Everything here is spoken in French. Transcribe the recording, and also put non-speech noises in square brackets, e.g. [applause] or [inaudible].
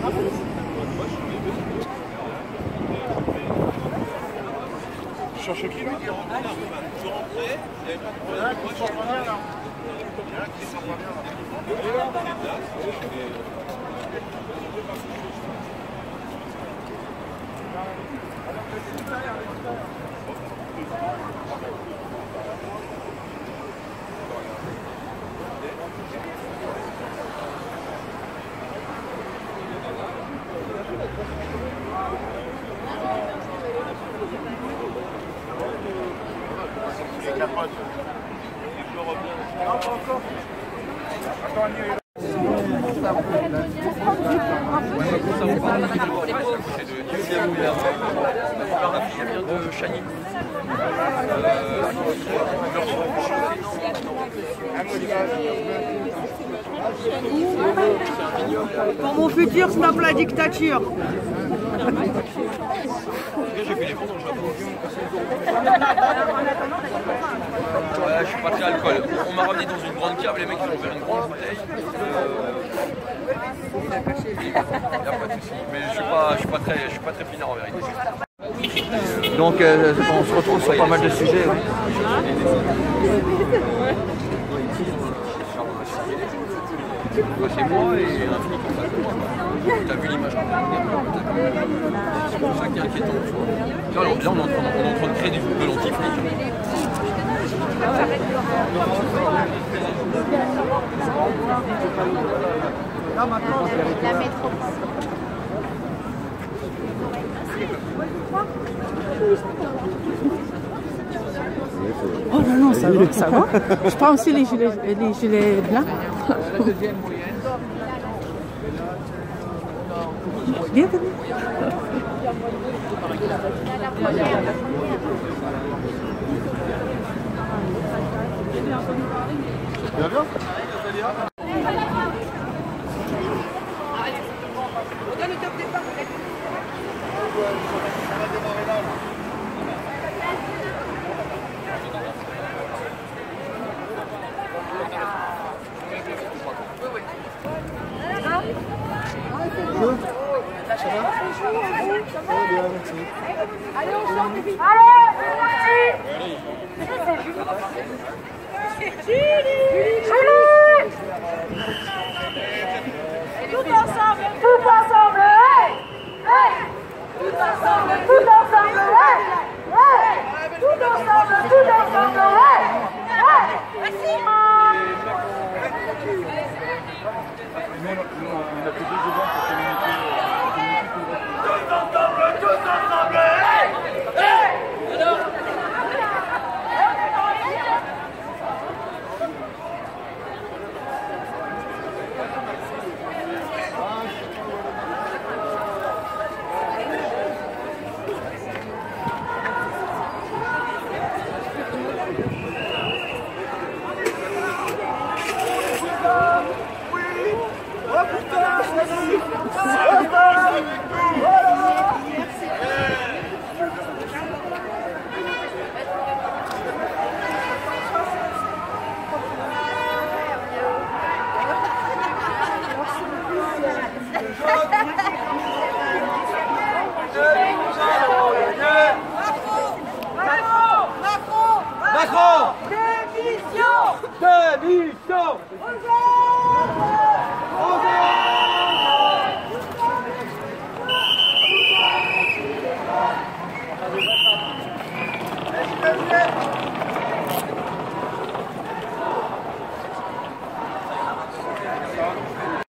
Je cherche qui là Je rentrais, il n'y avait pas de problème. Là, qui s'en va là. Il y en a qui s'en va bien là. Il y en a qui s'en va bien là. Pour mon futur, stop la dictature. J'ai fait les fonds dans le Japon? [laughs] Pas très alcool. On m'a ramené dans une grande cave, les mecs ils ont ouvert une grande bouteille. Euh... Y a pas de souci. Mais je suis pas, je suis pas très, je suis pas très pinard en vérité. Donc euh, on se retrouve sur pas mal de sujets. oui. C'est moi et un flic en face de moi. T'as vu l'image C'est pour ça qui est inquiétant. tu vois. Là, on- là, on est en train, on est en train de créer des de l'anti-flic. La métropole. Oh non, non, ça va, ça va. Je prends aussi les gilets, les gilets blancs. Bienvenue. Bien, bien? Tout ensemble, tout ensemble, Hey Macron go! Let's go!